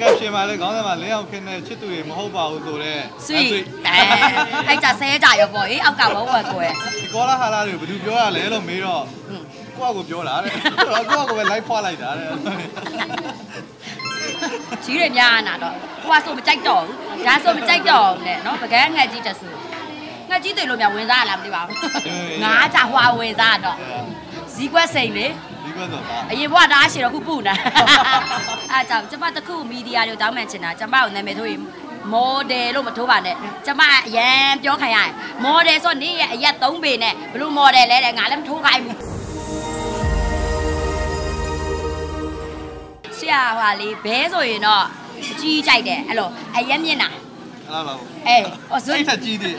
ကပ်ရှင်မှာလည်းခေါင်းထဲမှာလင်းအောင်ခင်းတဲ့ချစ်သူတွေမဟုတ်ပါဘူးဆိုတော့ဆွေအဲအဲ့ကြဆဲကြရောပေါ့ဟေးအောက်ကဝဝက်ကွယ်ဒီကောလာဟာလာတွေကိုဘယ်သူပြောရလဲလို့မေးတော့ကိုယ့်အကိုပြောတာတဲ့ကိုယ့်အကိုပဲလိုက်ဖွာလိုက်တာတဲ့ကြီးရများနာတော့ဟိုကဆိုမကြိုက်တော့ဘူးဒါဆိုမကြိုက်တော့ဘူးနဲ့နော်ပကန်းငှက်ကြီးတက်ဆူငှက်ကြီးတွေလို့များဝင်စားလားမသိပါဘူးငါကြဟွာဝင်စားတော့ဇီးကွက်စိန်လေ ဒီကတော့ပါအရင်ဘဝတအားရှိတော့ခုပူနာအဲကြောင့်ကျမတခုမီဒီယာတွေတောင်းမှန်ချင်တာကျမကိုနာမည်ထိုးရင်မော်ဒယ်လို့မထိုးပါနဲ့ကျမအရန်ပြောခံရတယ်မော်ဒယ်ဆိုနေရအရက်3ပေနဲ့ဘလို့မော်ဒယ်လဲတဲ့ငါလည်းမထိုးခိုင်းဘူးဆရာဟာလေဘဲဆိုရင်တော့အကြီးကြိုက်တယ်အဲ့လိုအရက်မြင့်တာအဲ့ဒါပါဘူးအေးဟောဆိုစိတ်ထကြီးတယ်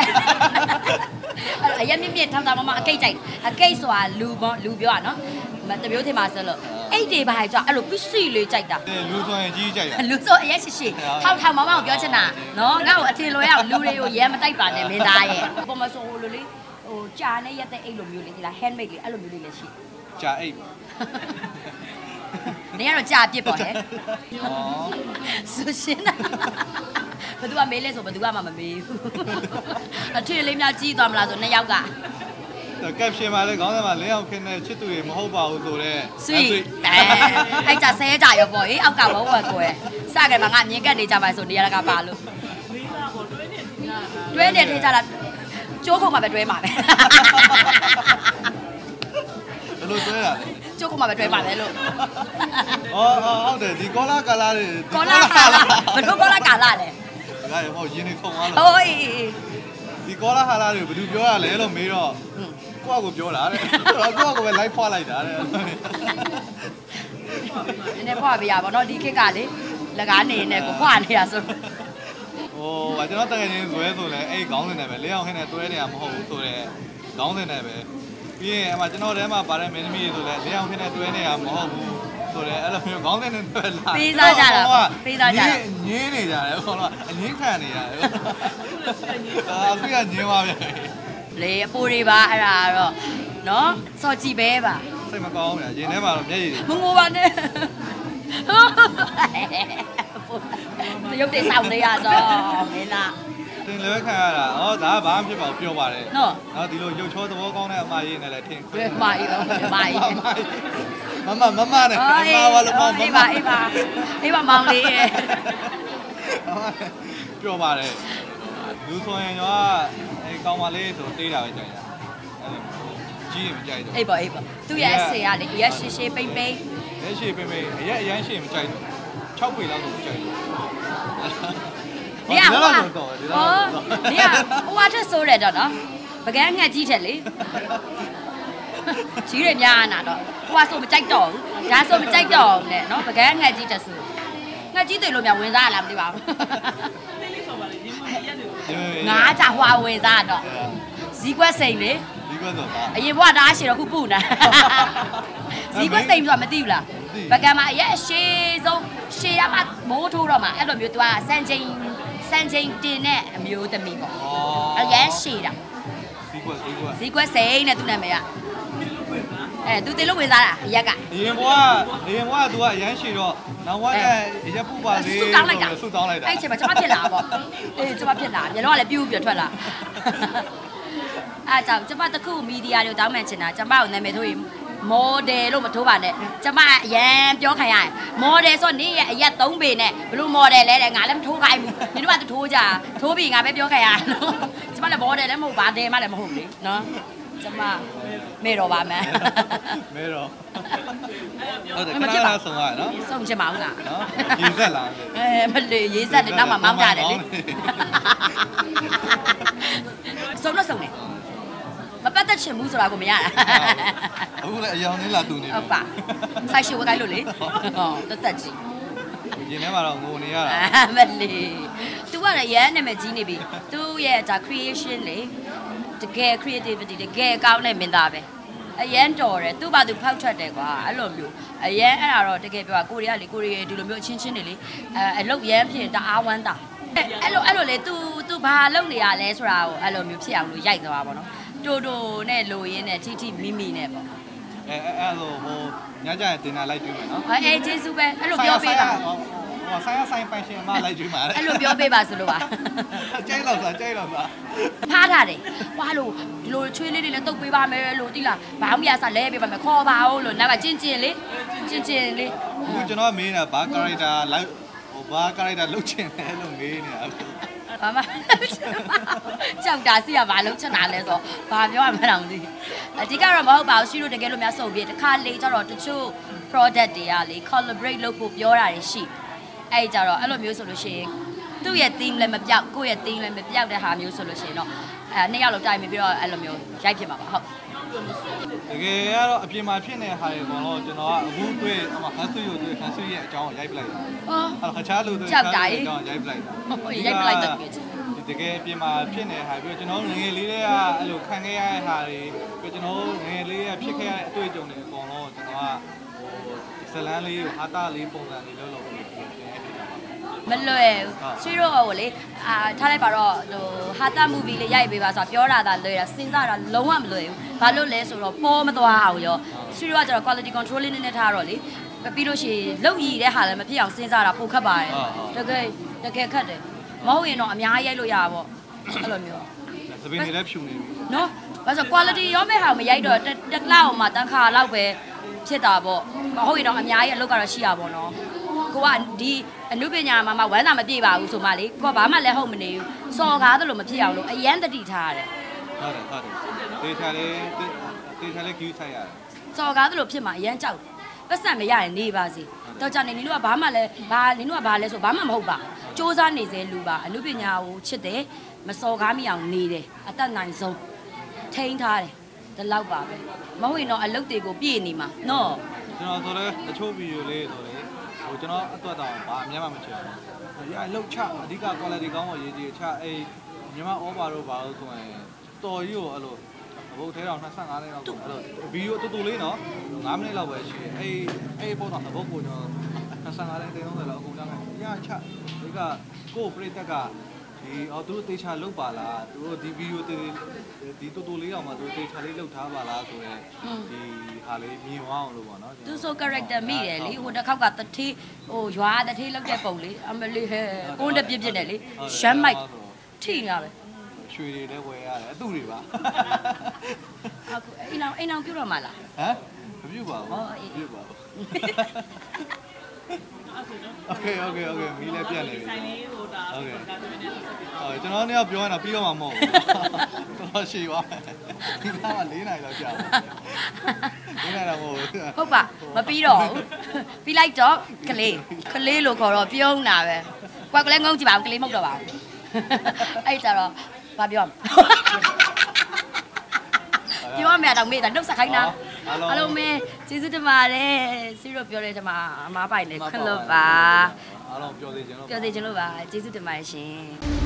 အဲ့အရက်မြင့်မြင့်ထောက်တာမမအကိတ်ကြိုက်အကိတ်ဆိုတာလူပေါ့လူပြောရနော်မ တမျိုးထင်ပါစလို့အိတ်တွေပါကြအဲ့လိုပစ္စည်းလေးကြိုက်တာလူဆိုရင်ကြီးကြိုက်ရလူဆိုအရက်ရှိရှိထောက်ထောက်မမကိုပြောချင်တာနော်ငါ့ကိုအထင်လွယ်အောင်လူတွေကိုရဲမတိုက်ပါနဲ့မင်းသားရဲ့ပုံမဆိုဟိုလိုလေးဟိုကြာနဲ့ရက်တဲ့အိတ်လိုမျိုးလေးဒီလား handmade လေးအဲ့လိုမျိုးလေးလည်းရှိကြာအိတ်နေကတော့ကြာပြစ်ပေါ့လေဩဆူရှင်နာဘယ်သူကမေးလဲဆိုဘယ်သူကမှမမေးဘူးအထင်လေးများကြီးသွားမလားဆိုနှစ်ယောက်က ကပ်ရှင်မှာလည်းခေါင်းထဲမှာလင်းအောင်ခင်းတဲ့ချစ်သူတွေမဟုတ်ပါဘူးဆိုတော့ဆွေအဲအဲ့ကြဆဲကြရောပေါ့ဟေးအောက်ကဝဝက်ကွယ်စကြမှာငါမြင်ကက်နေကြပါဆိုနေရတာကပါလို့တွဲနေထေးကြတာကျိုးခုံမှာပဲတွဲမှာပဲဘယ်လိုဆွဲရလဲကျိုးခုံမှာပဲတွဲမှာပဲလို့ဩဟုတ်တယ်ဒီကောလာကာလာတွေကောလာကာလာဘယ်လိုကောလာကာလာလဲဒါရမဟုတ်ရင်းနေခုံသွားဟိုလို့းဒီ ကောလာဟာလာတွေကိုဘယ်သူပြောရလဲလို့မေးတော့ကိုယ့်အကိုပြောတာတဲ့ကိုယ့်အကိုပဲလိုက်ဖွာလိုက်တာတဲ့နည်းနည်းဖွာပြရပါတော့ဒီခေတ်ကလေလကားနေနေကိုဖွာနေရဆိုဟိုကျွန်တော်တကယ်ချင်းဇွဲဆိုလဲအဲ့ခေါင်းစဉ်နဲ့ပဲလင်းအောင်ခင်းနဲ့တွဲနေတာမဟုတ်ဘူးဆိုတော့ခေါင်းစဉ်နဲ့ပဲပြီးရင်အမှကျွန်တော်ထဲမှာပါတဲ့မင်းသမီးတွေဆိုလဲလင်းအောင်ခင်းနဲ့တွဲနေတာမဟုတ်ဘူးဆိုတော့အဲ့လိုမျိုးခေါင်းစဉ်နဲ့တွဲလာငင်းနေကြတယ်ခေါတော့အငင်းခံနေရတယ် အာသူကငင်းသွားပြန်လေအပူတွေပါအဲ့ဒါကတော့နော်စော်ကြည့်ပဲပါစိတ်မကောင်းဘူးညာရင်ထဲမှာတော့မျက်ရည်မငိုပါနဲ့တရုတ်တွေစောင့်နေရတော့မင်းလားတင်လဲခံရတာဩဒါကဘာမှဖြစ်ပါဘူးပြောပါတယ်နော်နော်ဒီလိုရုပ်ချောသဘောကောင်းတဲ့အမကြီးနဲ့လည်းထင်ဘယ်မာကြီးတော့မာကြီးမမမမနဲ့အမဝါလို့မမအေးပါအေးပါအေးပါမောင်လေးရဲ့ပြောပါတယ် လူဆိုရင်ရောအဲကောင်းပါလေဆိုတေးတာပဲကြိုက်တာအဲကြီးရင်မကြိုက်တော့အေးပါအေးပါသူ့ရဲ့အစေရလေရက်ရှည်ရှည်ပိမ့်ပိမ့်လက်ရှိပင်ပင်အရက်အရန်ရှိရင်မကြိုက်တော့6ပေလောက်ဆိုမကြိုက်ဘူးနေရဟိုဟောနေရဟိုဟာထက်ဆိုးတယ်တော့နော်ပကန်းငှက်ကြီးထက်လေကြီးရများနာတော့ဟိုကဆိုမကြိုက်တော့ဘူးဒါဆိုမကြိုက်တော့ဘူးနဲ့နော်ပကန်းငှက်ကြီးတက်ဆူငှက်ကြီးတွေလို့များဝင်စားလားမသိပါဘူး ငါကြဟွာဝင်စားတော့ဇီးကွက်စိန်လေဒီကတော့ပါအရင်ဘဝတအားရှိတော့ခုပူနာဇီးကွက်စိန်ဆိုတာမသိဘူးလားပကံမှာအရက်အရှိဆုံးရှေရမမိုးထိုးတော့မှာအဲ့လိုမျိုး तू ကစံချိန်စံချိန်တင်တဲ့အမျိုးသမီးပေါ့အရက်ရှေတာဒီကွက်ဒီကွက်ဇီးကွက်စိန်နဲ့သူ့နာမည်က အဲ तू တင်လို့ဝင်စားတာအရက်ကအရင်ဘွားအရင်ဘွားက तू ကအရန်ရှိတော့နောက်ဘွားကရက်ပူပါလေဆူတောင်းလိုက်တာဆူတောင်းလိုက်တာအဲ့ချိန်မှာကျွန်မဖြစ်လာပေါ့အေးကျွန်မဖြစ်လာမျက်လုံးကလည်းပြူးပြထွက်လာအဲ့ကြောင့်ကျွန်မတခုမီဒီယာတွေတောင်းမှန်ချင်တာကျွန်မကိုနာမည်ထိုးရင်မော်ဒယ်လို့မထိုးပါနဲ့ကျွန်မအရန်ပြောခံရတယ်မော်ဒယ်ဆိုနေရအရက်3ပေနဲ့ဘလို့မော်ဒယ်လဲတဲ့ငါလည်းမထိုးခိုင်းဘူးမင်းတို့ကထိုးကြထိုးပြီးငါပဲပြောခံရနော်ကျွန်မလည်းမော်ဒယ်လည်းမဟုတ်ပါဒယ်မှလည်းမဟုတ်ဘူးလေနော် ကျွန်မမေတော့ပါမယ်မဲတော့ဟုတ်တယ်ခဏခဏဆုံးရနော်စုံချင်ပါဦးလားနော်ရေဆက်လာတယ်အဲမလေးရေးဆက်တယ်နောက်မှမောင်းကြတယ်လေစုံတော့စုံတယ်မပတ်သက်ချင်ဘူးဆိုတာကိုမရတာအခုလည်းအယောင်လေးလာတူနေပြီဟုတ်ပါဆိုင်ရှိဝတ်ကိုင်းလို့လေဟောတသက်ကြီးရင်ထဲမှာတော့ငိုနေရတာအာမလေး तू ကလည်းရမ်းနာမည်ကြီးနေပြီ तू ရဲ့ဒါ creation လေ တကယ် creativity တကယ်ကောင်းတဲ့မင်းသားပဲအရန်တော်တယ်သူ့ဘာသူဖောက်ထွက်တယ်ကွာအဲ့လိုမျိုးအရန်အဲ့ဒါတော့တကယ်ပြောတာကိုရီးယားလေကိုရီးယားဒီလိုမျိုးအချင်းချင်းတွေလေအဲအလုတ်ရမ်းဖြစ်ရင်တအားဝမ်းတာအဲ့လိုအဲ့လိုလေ तू तू ဘာလုပ်နေရလဲဆိုတာကိုအဲ့လိုမျိုးဖြစ်အောင်လို့ရိုက်သွားပါတော့တိုတိုနဲ့လိုရင်းနဲ့ထိထိမိမိနဲ့ပေါ့အဲအဲအဲ့ဆိုဟိုညကြရင်တင်တာလိုက်တွေ့မယ်နော်အဲအဲကျေးဇူးပဲအဲ့လိုပြောပေးပါ ဟဟိုဆိုင်ရဆိုင်ပိုင်ရှင်အမလိုက်ကြွေးမှာလေအဲ့လိုပြောပေးပါဆိုလို့ပါကြိုက်တော့စားကြိုက်တော့စားဖားထားတယ်ဟွာလို့ဒီလိုချွေးလေးတွေလည်းတုတ်ပေးပါမယ်လို့တိလားဘောင်းပြဆလဲပေးပါမယ်ခေါ်ပါဦးလို့နောက်ကကျင်းကျင်းလေးကျင်းကျင်းလေးအခုကျွန်တော်မေးနေတာဘာ character လိုက်ဟိုဘာ character လုပ်ချင်တယ်လို့မေးနေတာဘာမှကြောက်တာစီကဘာလုံးချင်တာလဲဆိုဘာပြောရမှန်းတော့မသိအဓိကတော့မဟုတ်ပါဘူးရှိလို့တကယ်လို့များစုံပြီးတခါလေကျတော့တချို့ product တွေကလေ collaborate လုပ်ဖို့ပြောတာတွေရှိ အဲ့ကြတော့အဲ့လိုမျိုးဆိုလို့ရှိရင်သူ့ရဲ့ theme လည်းမပြောက်ကိုယ့်ရဲ့ theme လည်းမပြောက်တဲ့ဟာမျိုးဆိုလို့ရှိရင်တော့အဲနှစ်ယောက်လုံးတိုင်ပြီးတော့အဲ့လိုမျိုးရိုက်ဖြစ်မှာပါဟုတ်တကယ်ကတော့အပြင်မှာဖြစ်နေတဲ့ဟာတွေကတော့ကျွန်တော်ကအခုတွေ့အမဟန်ဆူကိုတွေ့ဟန်ဆူရဲ့အကြောင်းကိုရိုက်ပလိုက်တာအော်အဲ့တော့ခချားလူတွေ့ကြောက်တာကြီးအကြောင်းရိုက်ပလိုက်တာဟုတ်ရိုက်ပလိုက်တတ်ပြီဒီတကယ်အပြင်မှာဖြစ်နေတဲ့ဟာပြီးတော့ကျွန်တော်ငယ်ငယ်လေးတွေကအဲ့လိုခံခဲ့ရတဲ့ဟာတွေပြီးကျွန်တော်ငယ်ငယ်လေးကဖြစ်ခဲ့ရတဲ့အတွေ့အကြုံတွေအကုန်လုံးကျွန်တော်ကဟိုဇလန်းလေးကိုဟာတာလေးပုံစံလေးလုပ်လို့ပြင်ဖြစ်တာပါ မလွယ်ဘူးဆွေးတော့ဟိုလေအာထားလိုက်ပါတော့ဟိုဟာတာမူဗီလေးရိုက်ပေးပါဆိုတာပြောတာသာလွယ်တာစဉ်းစားတာလုံးဝမလွယ်ဘူးဘာလို့လဲဆိုတော့ပေါ်မသွားအောင်ရောဆွေးတော့ကကျတော့ quality control လေးနည်းနည်းထားတော့လေပြီးလို့ရှိရင်လုံရည်တဲ့ဟာလည်းမဖြစ်အောင်စဉ်းစားတာပိုခက်ပါတယ်တကယ်တကယ်ခက်တယ်မဟုတ်ရင်တော့အများကြီးရိုက်လို့ရပါပေါ့အဲ့လိုမျိုးသပင်းတွေလည်းဖြူနေပြီနော်ဘာလို့ quality ရောမဲ့ဟာမရိုက်တော့တက်လောက်မှတန်းခါလောက်ပဲဖြစ်တာပေါ့မဟုတ်ရင်တော့အများကြီးအလုပ်ကတော့ရှိရပါတော့ ကိုကဒီအနုပညာမှာမှဝမ်းသာမပြေပါဘူးဆိုမှလေကိုကဘာမှလည်းဟုတ်မနေဘူးစော်ကားသလိုမဖြစ်အောင်လို့အရန်တတိထားရတယ်ဟုတ်တယ်ဟုတ်တယ်ဒေချာလေးဒေချာလေးကျူးဆိုင်ရတယ်စော်ကားသလိုဖြစ်မှာအရန်ကြောက်ပတ်စံမရရင်နေပါစေတော့ကြနေနင်တို့ကဘာမှလည်းဘာနင်တို့ကဘာလဲဆိုဘာမှမဟုတ်ပါစူးစမ်းနေစေလူပါအနုပညာကိုချစ်တယ်မစော်ကားမိအောင်နေတယ်အသက်နိုင်ဆုံးထိန်းထားတယ်ဒီလောက်ပါပဲမဟုတ်ရင်တော့အလုပ်တွေကိုပြည့်နေမှာနော်ကျွန်တော်ဆိုလဲတချို့ဗီဒီယိုလေးဆိုလေ ဟိုကျွန်တော်အတွက်တော့ဘာအများမှမချင်ဘူးရလောက်ချအဓိက quality ကောင်းကိုရေးကြည့်ချအေးမြန်မာ over တော့ဘာလို့ဆိုရင်တော်ကြီးကိုအဲ့လိုဘုတ်ထဲတော့25နှစ်လောက်ဆိုအဲ့လိုဗီဒီယိုတူတူလေးနော်9မိနစ်လောက်ပဲရှိတယ်အေးအေးပေါ်တော့ဘုတ်ကိုကျွန်တော်25နှစ်30လောက်အကုန်လုံးရချဒီကကိုပရိသတ်ကဒီအော်သူတို့တေချာလုတ်ပါလားသူတို့ဒီဗီဒီယို ဒီတူတူလေးအောင်မှသူတို့တေချာလေးလုတ်ထားပါလားဆိုတော့ဒီဟာလေးမြင်အောင်လို့ပေါ့နော်သူဆို character မိတယ်လေဟိုတစ်ခေါက်ကတထေးဟိုရွာတထေးလောက်တဲ့ပုံလေအမလေးဟဲကွန်းတပြစ်ပြစ်နဲ့လေရှမ်းမိုက်ထိနေရတယ်ရွှေတွေလည်းဝယ်ရတယ်အတူတွေပါအခုအိမ်အောင်အိမ်အောင်ပြုတ်တော့မှလားဟမ်မပြုတ်ပါဟောဘူးအေးပြုတ်ပါဘူး โอเคโอเคโอเคမီးလည်းပြတ်နေပြီ ဆိုင်လေးဟိုတာ ဟုတ်ကဲ့ ကားသမီးနဲ့ဆက်ပြီး ဟောကျွန်တော်เนี่ยပြောရတာပြီးတော့မှမဟုတ်ဘူးတော်ရှိပါဒီကမှ၄နိုင်လောက်ကြာဘူး၄နိုင်တော့မဟုတ်ဘူး ဟုတ်ပါမပြီးတော့ဘူးပြီးလိုက်တော့ကလေးကလေးလို့ခေါ်တော့ပြုံးတာပဲကွက်ကလေးငုံကြည့်ပါဦးကလေးမဟုတ်တော့ပါဘူးအဲ့ကြတော့ဘာပြောမလဲပြောရမယ်တော့မေးတာနှုတ်ဆက်ခိုင်းတာ အားလုံးပဲကျေးဇူးတင်ပါတယ်စီရိုပြောတဲ့တမအမားပိုင်လေခွင့်လို့ပါအားလုံးပြောသေးခြင်းလို့ပြောသေးချင်လို့ပါကျေးဇူးတင်ပါတယ်ရှင်